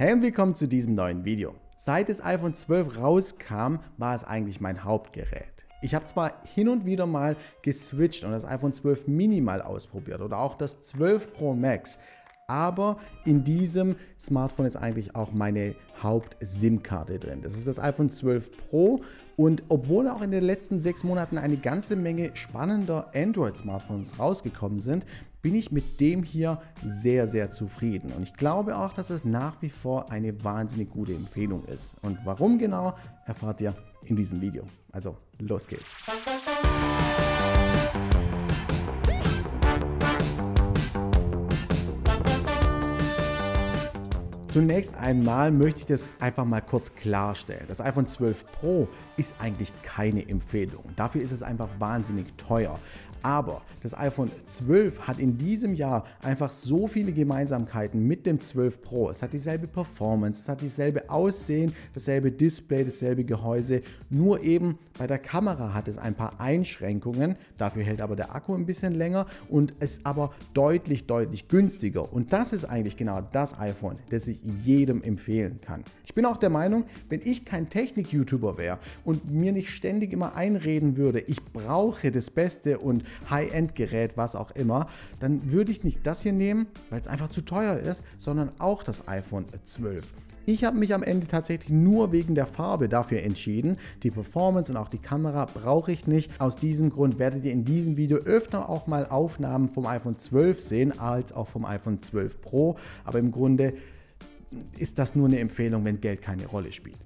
Hey und willkommen zu diesem neuen Video. Seit das iPhone 12 rauskam, war es eigentlich mein Hauptgerät. Ich habe zwar hin und wieder mal geswitcht und das iPhone 12 Mini mal ausprobiert oder auch das 12 Pro Max, aber in diesem Smartphone ist eigentlich auch meine Haupt-SIM-Karte drin. Das ist das iPhone 12 Pro und obwohl auch in den letzten sechs Monaten eine ganze Menge spannender Android-Smartphones rausgekommen sind, bin ich mit dem hier sehr, sehr zufrieden. Und ich glaube auch, dass es nach wie vor eine wahnsinnig gute Empfehlung ist. Und warum genau, erfahrt ihr in diesem Video. Also, los geht's. Zunächst einmal möchte ich das einfach mal kurz klarstellen. Das iPhone 12 Pro ist eigentlich keine Empfehlung. Dafür ist es einfach wahnsinnig teuer. Aber das iPhone 12 hat in diesem Jahr einfach so viele Gemeinsamkeiten mit dem 12 Pro. Es hat dieselbe Performance, es hat dieselbe Aussehen, dasselbe Display, dasselbe Gehäuse. Nur eben bei der Kamera hat es ein paar Einschränkungen. Dafür hält aber der Akku ein bisschen länger und ist aber deutlich, deutlich günstiger. Und das ist eigentlich genau das iPhone, das ich jedem empfehlen kann. Ich bin auch der Meinung, wenn ich kein Technik-YouTuber wäre und mir nicht ständig immer einreden würde, ich brauche das Beste und High-End-Gerät, was auch immer, dann würde ich nicht das hier nehmen, weil es einfach zu teuer ist, sondern auch das iPhone 12. Ich habe mich am Ende tatsächlich nur wegen der Farbe dafür entschieden. Die Performance und auch die Kamera brauche ich nicht. Aus diesem Grund werdet ihr in diesem Video öfter auch mal Aufnahmen vom iPhone 12 sehen, als auch vom iPhone 12 Pro. Aber im Grunde ist das nur eine Empfehlung, wenn Geld keine Rolle spielt.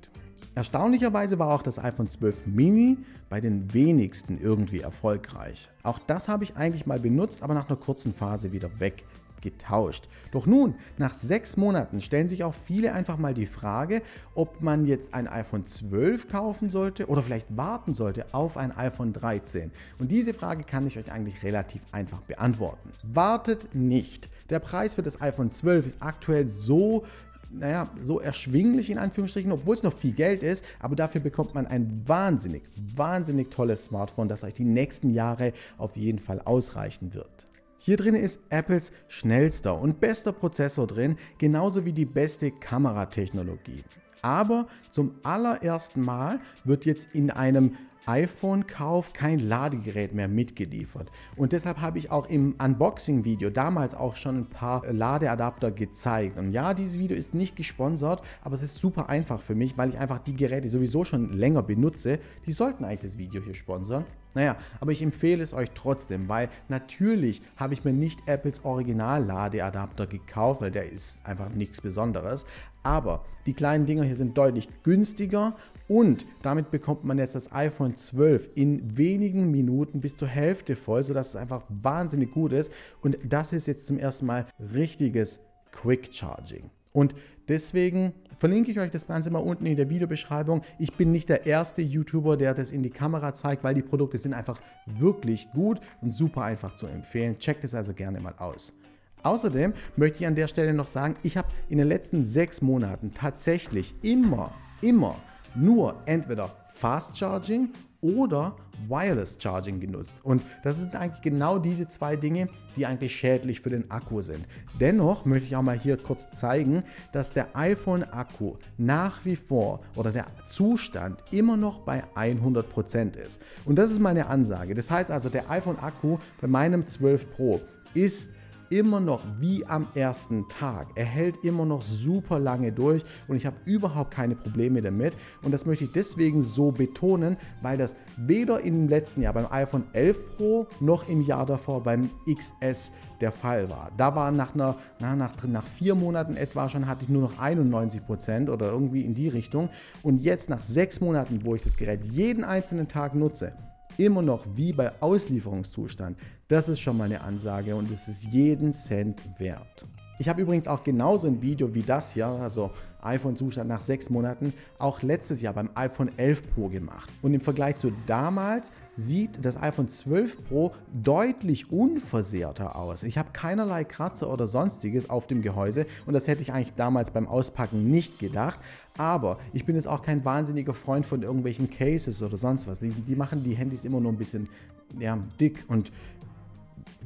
Erstaunlicherweise war auch das iPhone 12 Mini bei den wenigsten irgendwie erfolgreich. Auch das habe ich eigentlich mal benutzt, aber nach einer kurzen Phase wieder weggetauscht. Doch nun, nach sechs Monaten stellen sich auch viele einfach mal die Frage, ob man jetzt ein iPhone 12 kaufen sollte oder vielleicht warten sollte auf ein iPhone 13. Und diese Frage kann ich euch eigentlich relativ einfach beantworten. Wartet nicht. Der Preis für das iPhone 12 ist aktuell so naja, so erschwinglich in Anführungsstrichen, obwohl es noch viel Geld ist, aber dafür bekommt man ein wahnsinnig, wahnsinnig tolles Smartphone, das euch die nächsten Jahre auf jeden Fall ausreichen wird. Hier drin ist Apples schnellster und bester Prozessor drin, genauso wie die beste Kameratechnologie. Aber zum allerersten Mal wird jetzt in einem iPhone-Kauf kein Ladegerät mehr mitgeliefert. Und deshalb habe ich auch im Unboxing-Video damals auch schon ein paar Ladeadapter gezeigt. Und ja, dieses Video ist nicht gesponsert, aber es ist super einfach für mich, weil ich einfach die Geräte sowieso schon länger benutze. Die sollten eigentlich das Video hier sponsern. Naja, aber ich empfehle es euch trotzdem, weil natürlich habe ich mir nicht Apples Original-Ladeadapter gekauft, weil der ist einfach nichts Besonderes. Aber die kleinen Dinger hier sind deutlich günstiger und damit bekommt man jetzt das iPhone 12 in wenigen Minuten bis zur Hälfte voll, sodass es einfach wahnsinnig gut ist. Und das ist jetzt zum ersten Mal richtiges Quick Charging. Und deswegen verlinke ich euch das Ganze mal unten in der Videobeschreibung. Ich bin nicht der erste YouTuber, der das in die Kamera zeigt, weil die Produkte sind einfach wirklich gut und super einfach zu empfehlen. Checkt es also gerne mal aus. Außerdem möchte ich an der Stelle noch sagen, ich habe in den letzten sechs Monaten tatsächlich immer, immer nur entweder Fast Charging oder Wireless Charging genutzt. Und das sind eigentlich genau diese zwei Dinge, die eigentlich schädlich für den Akku sind. Dennoch möchte ich auch mal hier kurz zeigen, dass der iPhone-Akku nach wie vor oder der Zustand immer noch bei 100% ist. Und das ist meine Ansage. Das heißt also, der iPhone-Akku bei meinem 12 Pro ist immer noch wie am ersten Tag. Er hält immer noch super lange durch und ich habe überhaupt keine Probleme damit. Und das möchte ich deswegen so betonen, weil das weder im letzten Jahr beim iPhone 11 Pro noch im Jahr davor beim XS der Fall war. Da war nach, einer, na, nach, nach vier Monaten etwa schon, hatte ich nur noch 91 Prozent oder irgendwie in die Richtung. Und jetzt nach sechs Monaten, wo ich das Gerät jeden einzelnen Tag nutze, immer noch wie bei Auslieferungszustand. Das ist schon mal eine Ansage und es ist jeden Cent wert. Ich habe übrigens auch genauso ein Video wie das hier, also iPhone-Zustand nach sechs Monaten, auch letztes Jahr beim iPhone 11 Pro gemacht. Und im Vergleich zu damals sieht das iPhone 12 Pro deutlich unversehrter aus. Ich habe keinerlei Kratzer oder sonstiges auf dem Gehäuse und das hätte ich eigentlich damals beim Auspacken nicht gedacht. Aber ich bin jetzt auch kein wahnsinniger Freund von irgendwelchen Cases oder sonst was. Die, die machen die Handys immer nur ein bisschen ja, dick und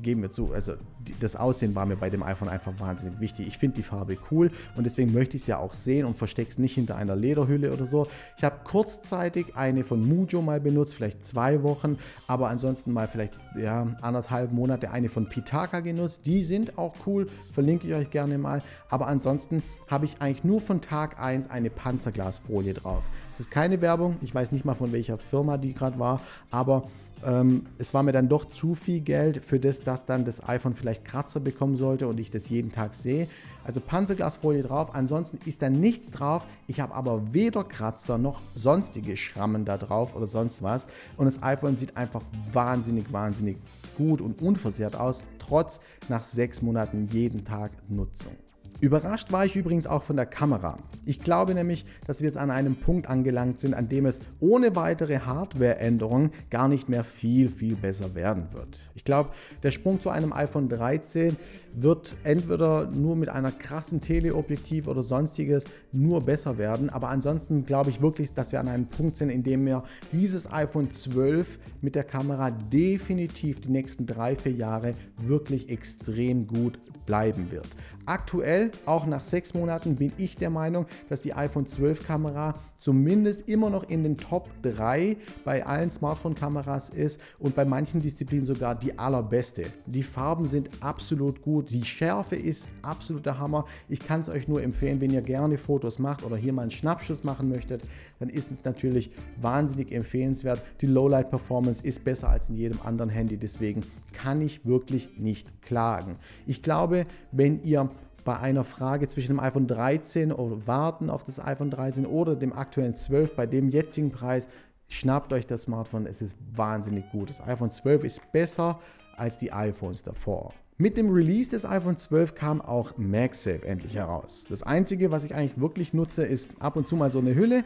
geben wir zu, also das Aussehen war mir bei dem iPhone einfach wahnsinnig wichtig. Ich finde die Farbe cool und deswegen möchte ich es ja auch sehen und verstecke es nicht hinter einer Lederhülle oder so. Ich habe kurzzeitig eine von Mujo mal benutzt, vielleicht zwei Wochen, aber ansonsten mal vielleicht ja, anderthalb Monate eine von Pitaka genutzt. Die sind auch cool, verlinke ich euch gerne mal. Aber ansonsten habe ich eigentlich nur von Tag 1 eine Panzerglasfolie drauf. Es ist keine Werbung, ich weiß nicht mal von welcher Firma die gerade war, aber ähm, es war mir dann doch zu viel Geld für das, dass dann das iPhone vielleicht Kratzer bekommen sollte und ich das jeden Tag sehe. Also Panzerglasfolie drauf, ansonsten ist da nichts drauf. Ich habe aber weder Kratzer noch sonstige Schrammen da drauf oder sonst was. Und das iPhone sieht einfach wahnsinnig, wahnsinnig gut und unversehrt aus, trotz nach sechs Monaten jeden Tag Nutzung. Überrascht war ich übrigens auch von der Kamera. Ich glaube nämlich, dass wir jetzt an einem Punkt angelangt sind, an dem es ohne weitere Hardware-Änderungen gar nicht mehr viel, viel besser werden wird. Ich glaube, der Sprung zu einem iPhone 13 wird entweder nur mit einer krassen Teleobjektiv oder sonstiges nur besser werden, aber ansonsten glaube ich wirklich, dass wir an einem Punkt sind, in dem mir dieses iPhone 12 mit der Kamera definitiv die nächsten drei, vier Jahre wirklich extrem gut bleiben wird. Aktuell, auch nach sechs Monaten, bin ich der Meinung, dass die iPhone 12 Kamera zumindest immer noch in den Top 3 bei allen Smartphone-Kameras ist und bei manchen Disziplinen sogar die allerbeste. Die Farben sind absolut gut, die Schärfe ist absoluter Hammer. Ich kann es euch nur empfehlen, wenn ihr gerne Fotos macht oder hier mal einen Schnappschuss machen möchtet, dann ist es natürlich wahnsinnig empfehlenswert. Die Lowlight-Performance ist besser als in jedem anderen Handy, deswegen kann ich wirklich nicht klagen. Ich glaube, wenn ihr bei einer Frage zwischen dem iPhone 13 oder warten auf das iPhone 13 oder dem aktuellen 12 bei dem jetzigen Preis, schnappt euch das Smartphone, es ist wahnsinnig gut. Das iPhone 12 ist besser als die iPhones davor. Mit dem Release des iPhone 12 kam auch MagSafe endlich heraus. Das einzige, was ich eigentlich wirklich nutze, ist ab und zu mal so eine Hülle,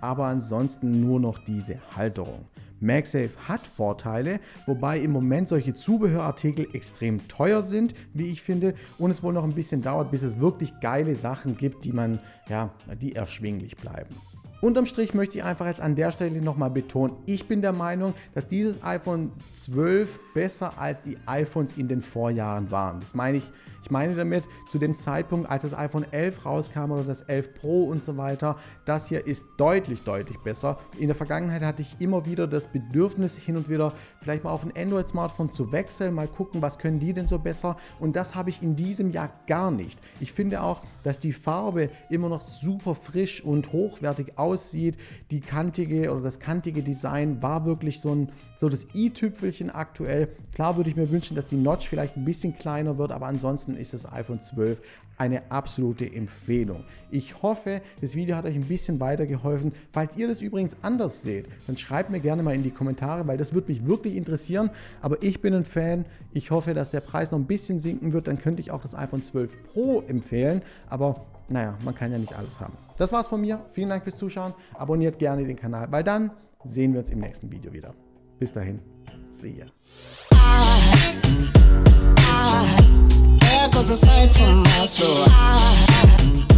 aber ansonsten nur noch diese Halterung. MagSafe hat Vorteile, wobei im Moment solche Zubehörartikel extrem teuer sind, wie ich finde, und es wohl noch ein bisschen dauert, bis es wirklich geile Sachen gibt, die man, ja, die erschwinglich bleiben. Unterm Strich möchte ich einfach jetzt an der Stelle nochmal betonen, ich bin der Meinung, dass dieses iPhone 12 besser als die iPhones in den Vorjahren waren. Das meine ich, ich meine damit zu dem Zeitpunkt, als das iPhone 11 rauskam oder das 11 Pro und so weiter, das hier ist deutlich, deutlich besser. In der Vergangenheit hatte ich immer wieder das Bedürfnis, hin und wieder vielleicht mal auf ein Android-Smartphone zu wechseln, mal gucken, was können die denn so besser. Und das habe ich in diesem Jahr gar nicht. Ich finde auch, dass die Farbe immer noch super frisch und hochwertig aussieht. Die kantige oder das kantige Design war wirklich so, ein, so das i-Tüpfelchen aktuell. Klar würde ich mir wünschen, dass die Notch vielleicht ein bisschen kleiner wird, aber ansonsten ist das iPhone 12 eine absolute Empfehlung. Ich hoffe, das Video hat euch ein bisschen weitergeholfen. Falls ihr das übrigens anders seht, dann schreibt mir gerne mal in die Kommentare, weil das würde mich wirklich interessieren. Aber ich bin ein Fan. Ich hoffe, dass der Preis noch ein bisschen sinken wird. Dann könnte ich auch das iPhone 12 Pro empfehlen. Aber naja, man kann ja nicht alles haben. Das war's von mir. Vielen Dank fürs Zuschauen. Abonniert gerne den Kanal, weil dann sehen wir uns im nächsten Video wieder. Bis dahin. See ya. cause aside from my soul.